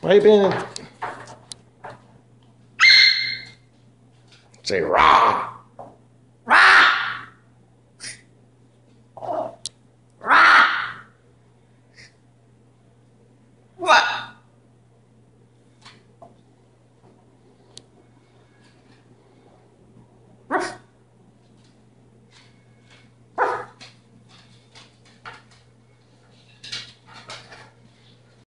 Pipe in. Say rah.